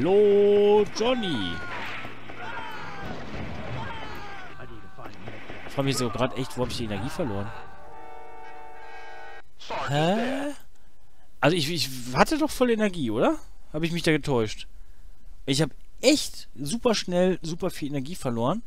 Hallo, Johnny. Ich frage mich so gerade echt, wo habe ich die Energie verloren? Hä? Also ich, ich hatte doch voll Energie, oder? Habe ich mich da getäuscht? Ich habe echt super schnell super viel Energie verloren.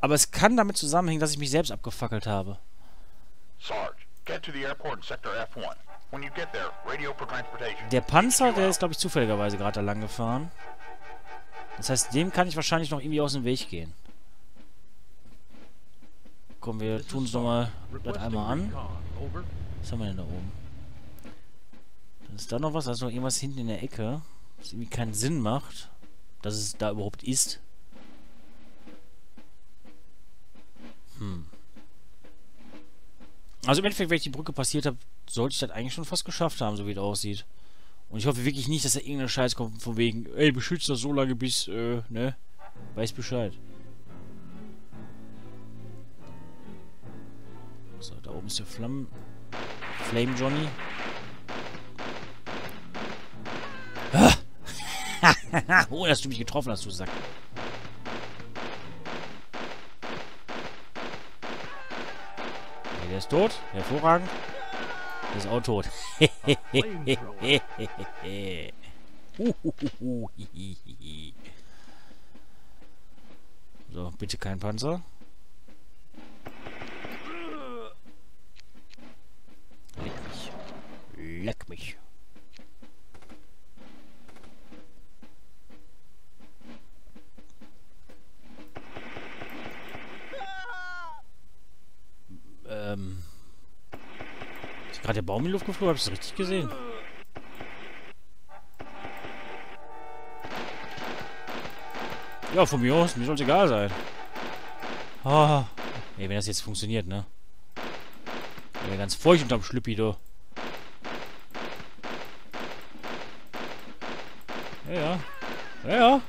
Aber es kann damit zusammenhängen, dass ich mich selbst abgefackelt habe. Sarge, get to the airport in sector F1. Der Panzer, der ist glaube ich zufälligerweise gerade da lang gefahren. Das heißt, dem kann ich wahrscheinlich noch irgendwie aus dem Weg gehen. Komm, wir tun es nochmal das einmal an. Was haben wir denn da oben? Dann ist da noch was, also noch irgendwas hinten in der Ecke, was irgendwie keinen Sinn macht, dass es da überhaupt ist. Hm. Also im Endeffekt, wenn ich die Brücke passiert habe, sollte ich das eigentlich schon fast geschafft haben, so wie es aussieht. Und ich hoffe wirklich nicht, dass da irgendeine Scheiß kommt von wegen, ey, beschützt das so lange bis, äh, ne? Weiß Bescheid. So, da oben ist der Flammen... Flame Johnny. Ah! oh, dass du mich getroffen hast, du Sack. Der ist tot. Hervorragend. Ist auch tot. so, bitte kein Panzer. Leck mich. Leck mich. Ähm. Ist gerade der Baum in die Luft geflogen? Habe ich das richtig gesehen? Ja, von mir aus. Mir soll es egal sein. Ah. Ey, wenn das jetzt funktioniert, ne? Ja, ganz feucht unterm Schlüppi, du. Ja, ja. Ja, ja.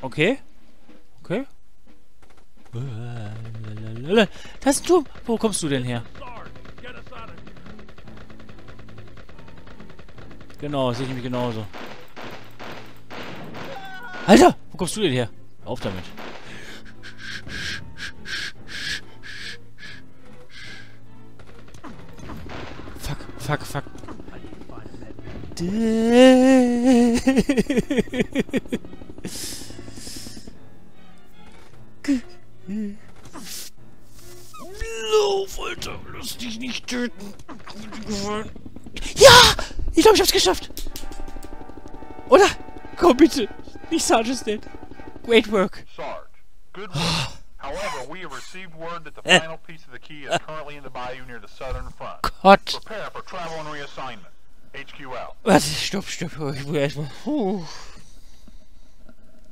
Okay. Okay. Das ist ein Turm. Wo kommst du denn her? Genau, sehe ich mich genauso. Alter, wo kommst du denn her? Auf damit. Fuck, fuck, fuck. Lass dich nicht töten. Ja! Ich glaube, ich hab's geschafft. Oder? Komm bitte. Nicht Sarge's dead. Great work. Sarge, good work. However, we have received word that the äh. final piece of the key is currently in the bayou near the southern front. Gott. Prepare for travel and reassignment. HQ out. Warte, stopp, stopp. Ich muss erstmal.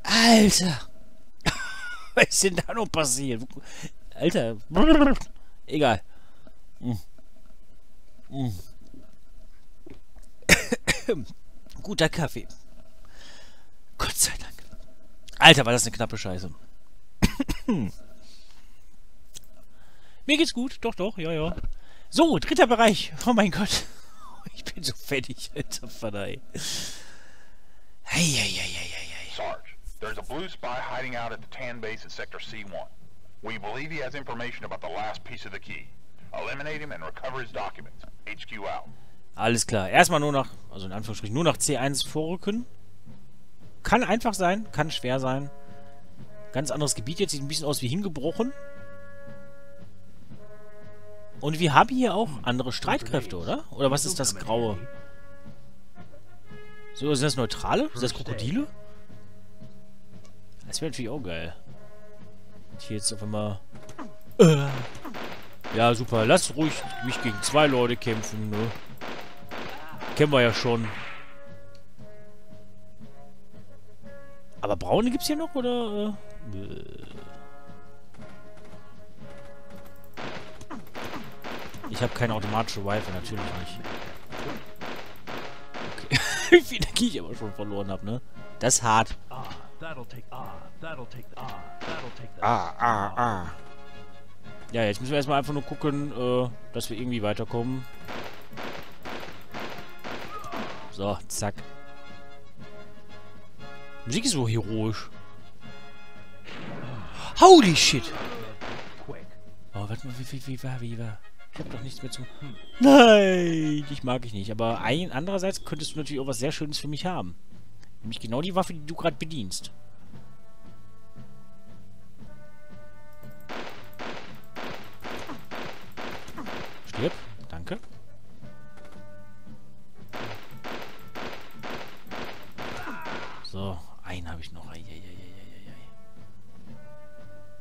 Alter. Was ist denn da noch passiert? Alter. Egal. Mm. Guter Kaffee. Gott sei Dank. Alter, war das eine knappe Scheiße. Mir geht's gut. Doch, doch. Ja, ja. So, dritter Bereich. Oh mein Gott. Ich bin so fertig, alter Vater, ey. Eieieiei. Sarge, there's a blue spy hiding out at the tan base at Sector C1. We believe he has information about the last piece of the key. Eliminate him and recover his documents. HQ out. Alles klar. Erstmal nur nach, also in Anführungsstrichen, nur nach C1 vorrücken. Kann einfach sein, kann schwer sein. Ganz anderes Gebiet jetzt, sieht ein bisschen aus wie hingebrochen. Und wir haben hier auch andere Streitkräfte, oder? Oder was ist das Graue? So, sind das Neutrale? Sind das Krokodile? Das wäre natürlich auch geil. Hier jetzt auf einmal... Äh. Ja, super. Lass ruhig mich gegen zwei Leute kämpfen, ne? Kennen wir ja schon. Aber braune gibt's hier noch, oder? Äh? Ich habe keine automatische Wi-Fi, natürlich nicht. Okay. Wie viel Energie ich aber schon verloren habe, ne? Das ist hart. Ah, ah, ah. Ja, jetzt müssen wir erstmal einfach nur gucken, äh, dass wir irgendwie weiterkommen. So, zack. Musik ist so heroisch. Holy shit! Oh, warte mal, wie, wie, wie war, wie war? Ich hab doch nichts mehr zu... Nein! Ich mag ich nicht. Aber ein, andererseits könntest du natürlich auch was sehr Schönes für mich haben. Nämlich genau die Waffe, die du gerade bedienst. Danke. So, einen habe ich noch. Eieieiei.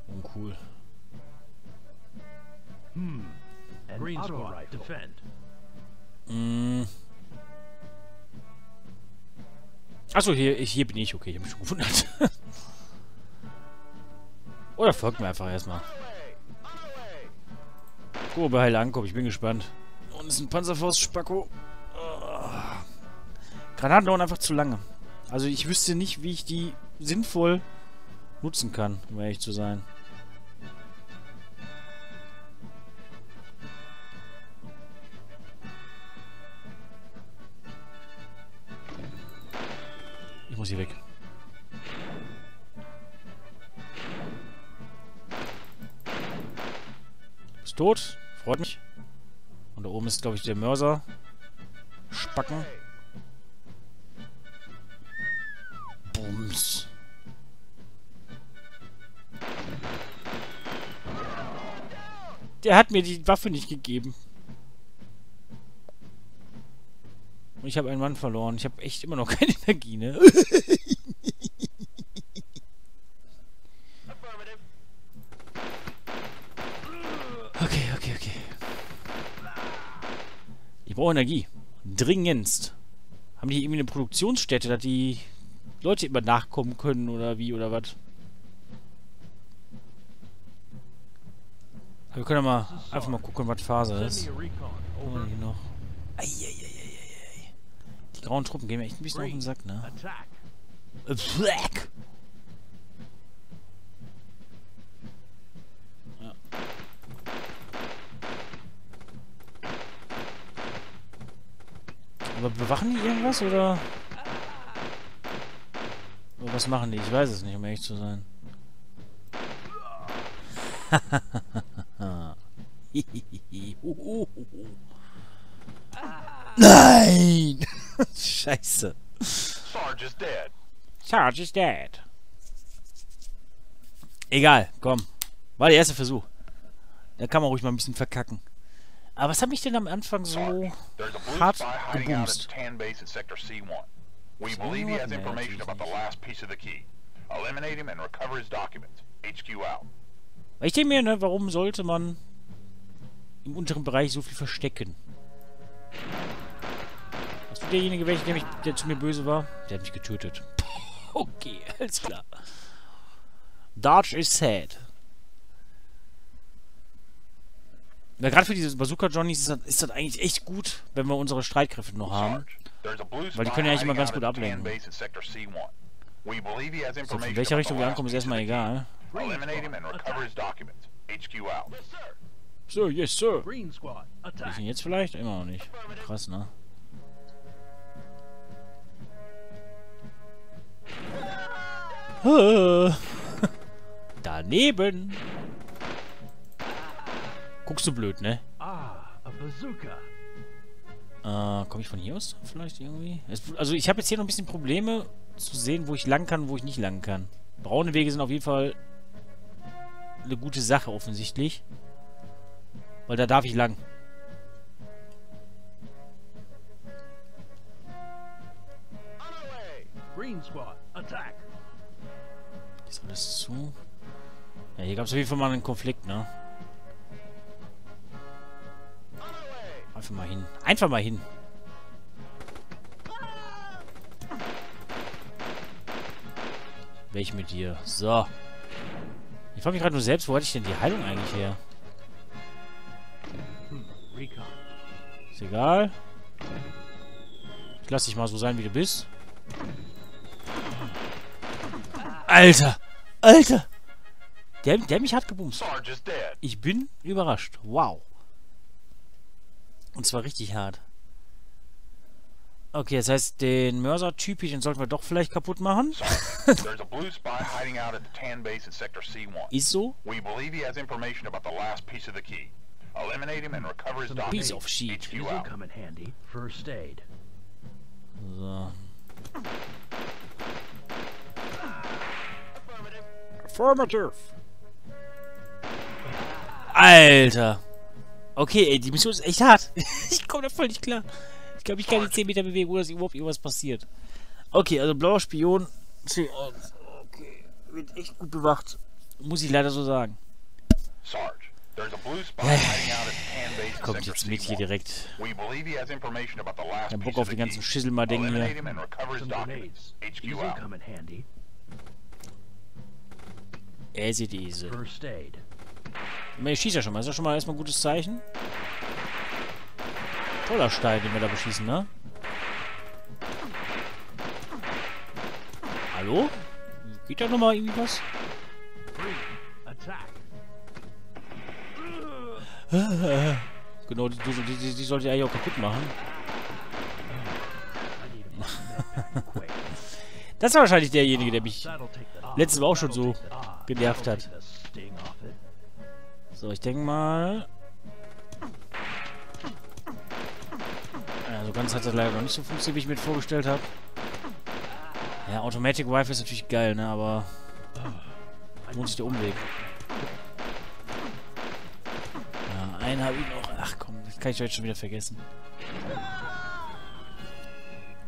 Uncool. An Green squad, defend. Mm. Achso, hier, hier bin ich. Okay, ich habe mich schon gewundert. Oder folgt mir einfach erstmal. Guck, ob er heil ankommt. Ich bin gespannt. Und ist ein Panzerfaust, Spacko. Ah. Granaten dauern einfach zu lange. Also ich wüsste nicht, wie ich die sinnvoll nutzen kann, um ehrlich zu sein. Ich muss hier weg. Ist tot. Freut mich. Oben ist, glaube ich, der Mörser. Spacken. Bums. Der hat mir die Waffe nicht gegeben. Und ich habe einen Mann verloren. Ich habe echt immer noch keine Energie, ne? Okay, okay, okay. Brauche Energie. Dringendst. Haben die irgendwie eine Produktionsstätte, dass die Leute immer nachkommen können oder wie oder was? Wir können ja mal einfach mal gucken, was Phase ist. wir hier noch? Die grauen Truppen gehen mir echt ein bisschen auf den Sack, ne? Attack. Äh, Black. Aber bewachen die irgendwas oder? Oder was machen die? Ich weiß es nicht, um ehrlich zu sein. Nein! Scheiße. Sarge is dead. Charge is dead. Egal, komm. War der erste Versuch. Da kann man ruhig mal ein bisschen verkacken. Aber was hat mich denn am Anfang so There's a blue hart spy hiding out at gebumst? the tan base at Sector C1. We believe he has information about the last piece of the key. Eliminate him and recover his documents. HQ out. Weil ich denke mir, ne, warum sollte man im unteren Bereich so viel verstecken? Hast du derjenige, welcher, der, mich, der zu mir böse war? Der hat mich getötet. Okay, alles klar. Dodge is sad. Ja, gerade für diese Bazooka-Johnnies ist das, ist das eigentlich echt gut, wenn wir unsere Streitkräfte noch haben. Weil die können ja eigentlich immer ganz gut ablenken. base at Sector C1. We believe he has So, von welcher Richtung wir ankommen, ist erstmal egal. So, yes, sir. Ihn jetzt vielleicht? Immer noch nicht. Krass, ne? Daneben. Guckst du blöd, ne? Ah, a bazooka. Äh, komme ich von hier aus vielleicht irgendwie? Also ich habe jetzt hier noch ein bisschen Probleme zu sehen, wo ich lang kann und wo ich nicht lang kann. Braune Wege sind auf jeden Fall eine gute Sache offensichtlich. Weil da darf ich lang. Ist alles zu? Ja, hier gab es auf jeden Fall mal einen Konflikt, ne? Einfach mal hin. Einfach mal hin. Welch mit dir? So. Ich frage mich gerade nur selbst, wo hatte ich denn die Heilung eigentlich her? Ist egal. Ich lass dich mal so sein, wie du bist. Alter! Alter! Der, der mich hat gebumst. Ich bin überrascht. Wow. Und zwar richtig hart. Okay, das heißt, den Mörser-Typ hier, den sollten wir doch vielleicht kaputt machen. Sorry. There's a blue spy hiding out at the TAN base in Sector C1. Ist so. We believe he has information about the last piece of the key. Eliminate him and recover his Some Piece documents. of shit. HQ This'll out. come in handy. First aid. So. Affirmative. Alter. Okay, ey, die Mission ist echt hart. ich komme da voll nicht klar. Ich glaube, ich kann die 10 Meter bewegen, ohne dass überhaupt irgendwas passiert. Okay, also blauer Spion. C1. Okay, wird echt gut bewacht. Muss ich leider so sagen. Sarge, Kommt jetzt mit hier C1. direkt. We believe he has information about the last Kein piece Bock of auf the die ganzen Eliminate hier. handy. Easy diese. First aid. Ich schieße ja schon mal. Ist ja schon mal erstmal ein gutes Zeichen. Toller Stein, den wir da beschießen, ne? Hallo? Geht da nochmal irgendwie was? Genau, die, die, die, sollte ich eigentlich auch kaputt machen. Das war wahrscheinlich derjenige, der mich letztes Mal auch schon so genervt hat. So, ich denke mal... Ja, so ganz hat das leider noch nicht so funktioniert, wie ich mir das vorgestellt habe. Ja, Automatic Rifle ist natürlich geil, ne, aber... Lohnt sich der Umweg. Ja, einen habe ich noch. Ach komm, das kann ich heute schon wieder vergessen.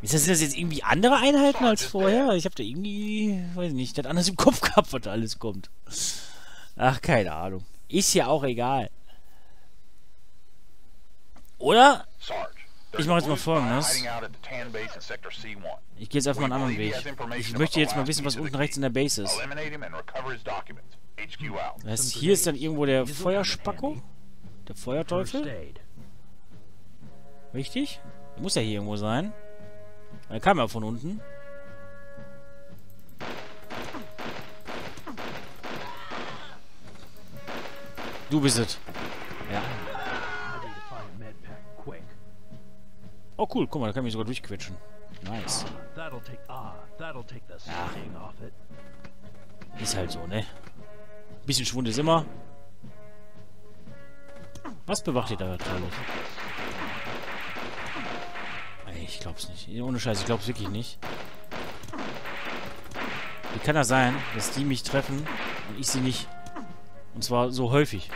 Ist das, sind das jetzt irgendwie andere Einheiten als vorher? Ich habe da irgendwie, weiß ich nicht, das anders im Kopf gehabt, was da alles kommt. Ach, keine Ahnung. Ist ja auch egal. Oder? Ich mache jetzt mal folgendes. hiding out at the TAN base in Sector C1. Ich gehe jetzt einfach mal einen anderen Weg. Ich möchte jetzt mal wissen, was unten rechts in der Base ist. Das heißt, hier ist dann irgendwo der Feuerspacko. Der Feuerteufel. Richtig? Der muss ja hier irgendwo sein. Er kam ja von unten. Du bist es. Ja. Oh cool, guck mal, da kann ich mich sogar durchquetschen. Nice. Ah, it. Ist halt so, ne? Bisschen Schwund ist immer. Was bewacht ihr da? Ey, Ich glaub's nicht. Ohne Scheiß, ich glaub's wirklich nicht. Wie kann das sein, dass die mich treffen und ich sie nicht? Und zwar so häufig.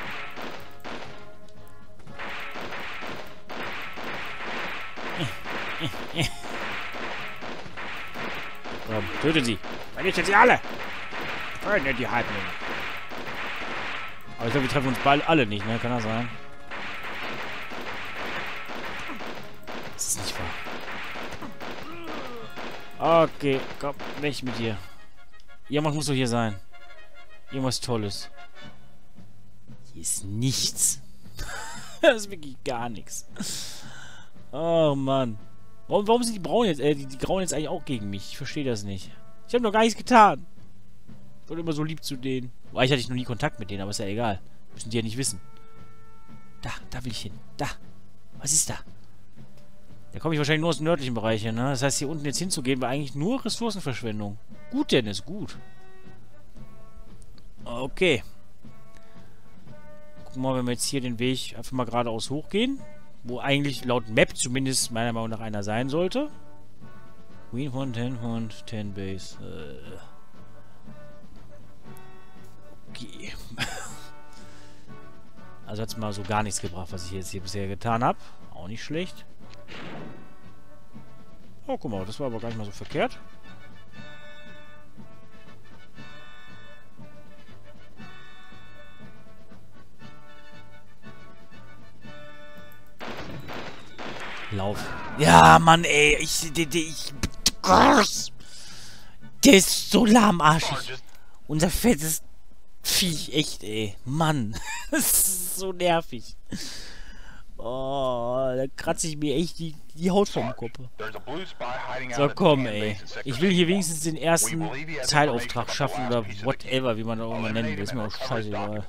Komm, tötet sie. Vernichtet sie alle. Können die Halblinge. Aber ich glaube, wir treffen uns bald alle nicht, ne? Kann das sein? Das ist nicht wahr. Okay, komm, weg mit dir. Irgendwas muss doch hier sein. Irgendwas Tolles. Ist nichts. das ist wirklich gar nichts. Oh Mann. Warum, warum sind die Braunen jetzt, äh, die, die Grauen jetzt eigentlich auch gegen mich? Ich verstehe das nicht. Ich habe noch gar nichts getan. Ich war immer so lieb zu denen. Hatte ich noch nie Kontakt mit denen, aber ist ja egal. Müssen die ja nicht wissen. Da, da will ich hin. Da. Was ist da? Da komme ich wahrscheinlich nur aus dem nördlichen Bereich hin, ne? Das heißt, hier unten jetzt hinzugehen, war eigentlich nur Ressourcenverschwendung. Gut, Dennis, gut. Okay. Mal, wenn wir jetzt hier den Weg einfach mal geradeaus hochgehen. Wo eigentlich laut Map zumindest meiner Meinung nach einer sein sollte. Queen von 10 von 10 Base. Äh. Okay. Also hat es mal so gar nichts gebracht, was ich jetzt hier bisher getan habe. Auch nicht schlecht. Oh, guck mal, das war aber gar nicht mal so verkehrt. Lauf. Ja, Mann, ey. Ich, ich, ich der ist so lahmarschig. Unser fettes Viech, echt, ey. Mann. das ist so nervig. Oh, da kratze ich mir echt die, die Haut vom Kopf. So, komm, ey. Ich will hier C1. wenigstens den ersten Teilauftrag schaffen oder whatever, wie man das auch immer nennen will. Ist mir auch scheißegal.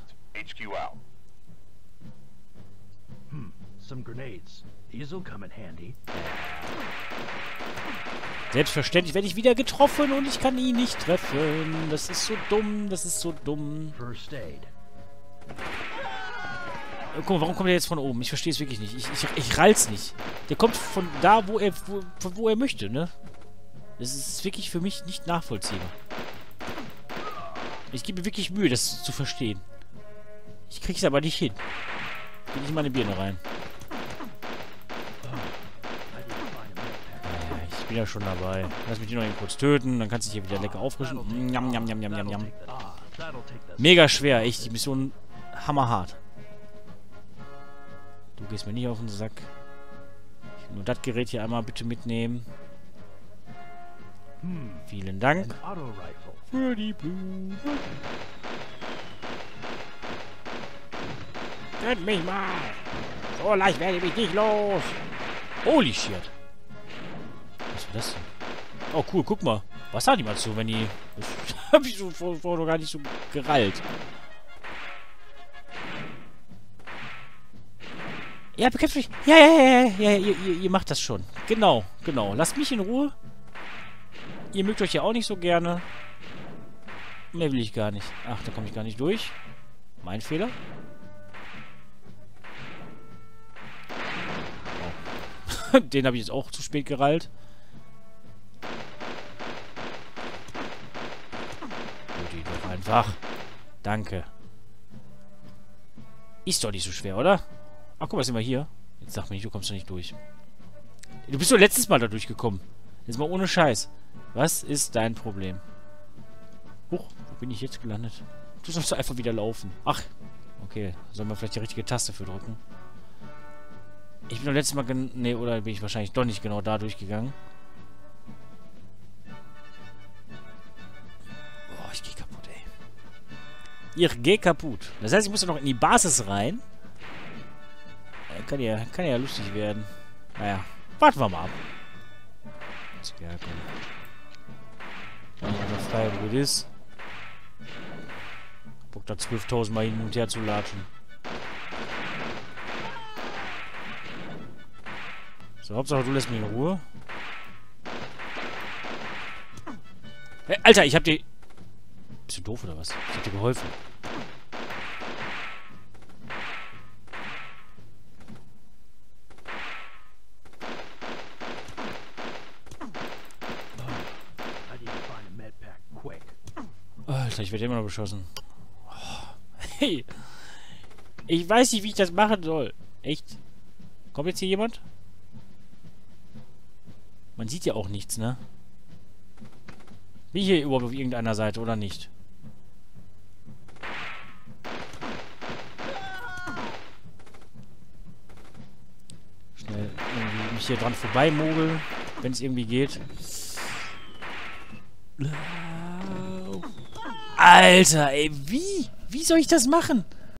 Some grenades. These'll come in handy. Selbstverständlich werde ich wieder getroffen und ich kann ihn nicht treffen. Das ist so dumm, das ist so dumm. First aid. Äh, Guck mal, warum kommt er jetzt von oben? Ich verstehe es wirklich nicht. Ich, ich, ich rall's nicht. Der kommt von da, wo er, wo, von wo er möchte, ne? Das ist wirklich für mich nicht nachvollziehbar. Ich gebe mir wirklich Mühe, das zu verstehen. Ich krieg's aber nicht hin. Nicht in meine Birne rein. Bin ja schon dabei. Lass mich die noch eben kurz töten, dann kannst du dich hier wieder lecker auffrischen. Njam, njam, njam, njam, njam, Mega schwer, echt. Die Mission hammerhart. Du gehst mir nicht auf den Sack. Ich will nur das Gerät hier einmal bitte mitnehmen. Vielen Dank. Für die Blume. Töt mich mal. So leicht werde ich mich nicht los. Holy shit. Das denn? Oh cool, guck mal. Was hat die mal zu, wenn die... Das hab ich so vor, vor noch gar nicht so gerallt. Ja, bekämpft mich. Ja, ja, ja, ja, ja, ihr, ihr, ihr macht das schon. Genau, genau. Lasst mich in Ruhe. Ihr mögt euch ja auch nicht so gerne. Mehr will ich gar nicht. Ach, da komme ich gar nicht durch. Mein Fehler. Oh. Den habe ich jetzt auch zu spät gerallt. Einfach. Danke. Ist doch nicht so schwer, oder? Ach, guck mal, sind wir hier. Jetzt sag mir nicht, du kommst doch nicht durch. Du bist doch letztes Mal da durchgekommen. Jetzt mal ohne Scheiß. Was ist dein Problem? Huch, wo bin ich jetzt gelandet? Du sollst einfach wieder laufen. Ach, okay. Sollen wir vielleicht die richtige Taste für drücken? Ich bin doch letztes Mal. Nee, oder bin ich wahrscheinlich doch nicht genau da durchgegangen. Ich geh kaputt. Das heißt, ich muss ja noch in die Basis rein. Äh, Kann ja, kann ja lustig werden. Naja, warten wir mal ab. Ja, komm. Einfach frei, wo das ist. Bock da 12.000 Mal hin und her zu latschen. So, Hauptsache du lässt mich in Ruhe. Hey, Alter, ich hab dir... Bist du doof oder was? Ich hab dir geholfen. Alter, ich werde immer noch beschossen. Oh, Hey. Ich weiß nicht, wie ich das machen soll. Echt? Kommt jetzt hier jemand? Man sieht ja auch nichts, ne? Ich hier überhaupt auf irgendeiner Seite oder nicht? Schnell irgendwie mich hier dran vorbeimogeln, wenn es irgendwie geht. Alter, ey, wie? Wie soll ich das machen?